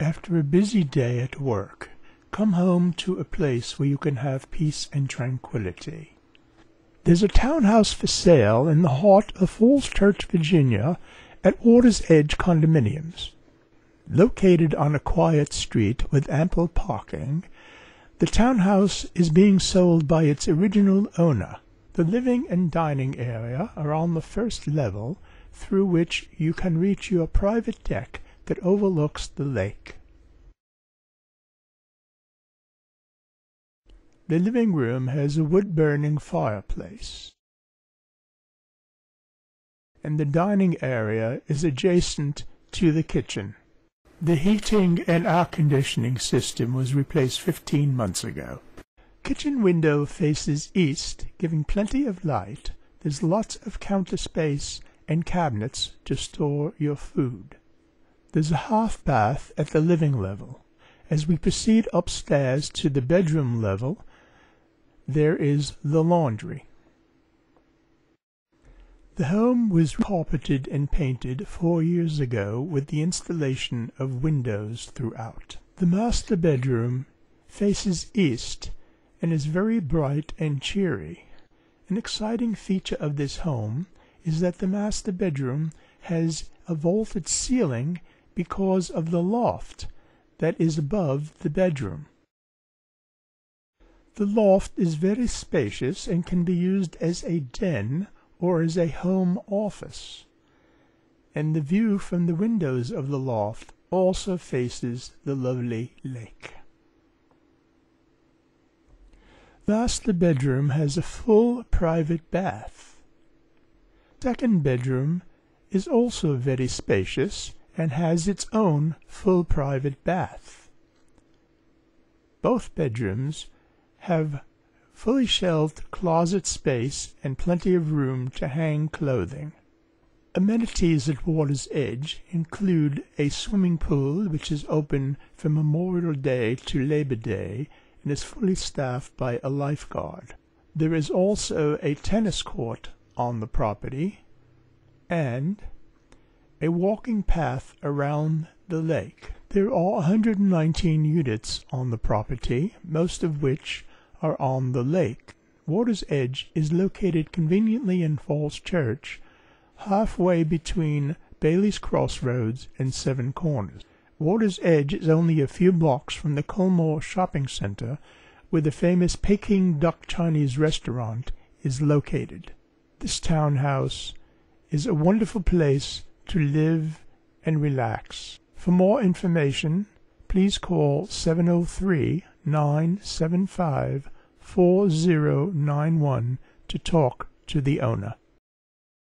After a busy day at work, come home to a place where you can have peace and tranquillity. There's a townhouse for sale in the heart of Falls Church, Virginia, at Water's Edge Condominiums. Located on a quiet street with ample parking, the townhouse is being sold by its original owner. The living and dining area are on the first level, through which you can reach your private deck that overlooks the lake. The living room has a wood-burning fireplace, and the dining area is adjacent to the kitchen. The heating and air conditioning system was replaced 15 months ago. Kitchen window faces east, giving plenty of light. There's lots of counter space and cabinets to store your food. There's a half bath at the living level. As we proceed upstairs to the bedroom level, there is the laundry. The home was carpeted and painted four years ago with the installation of windows throughout. The master bedroom faces east and is very bright and cheery. An exciting feature of this home is that the master bedroom has a vaulted ceiling because of the loft that is above the bedroom. The loft is very spacious and can be used as a den or as a home office, and the view from the windows of the loft also faces the lovely lake. Thus the bedroom has a full private bath. Second bedroom is also very spacious and has its own full private bath. Both bedrooms have fully shelved closet space and plenty of room to hang clothing. Amenities at Water's Edge include a swimming pool which is open from Memorial Day to Labor Day and is fully staffed by a lifeguard. There is also a tennis court on the property and a walking path around the lake. There are 119 units on the property, most of which are on the lake. Water's Edge is located conveniently in Falls Church, halfway between Bailey's Crossroads and Seven Corners. Water's Edge is only a few blocks from the Culmore Shopping Center, where the famous Peking Duck Chinese restaurant is located. This townhouse is a wonderful place to live and relax. For more information, please call 703 975 4091 to talk to the owner.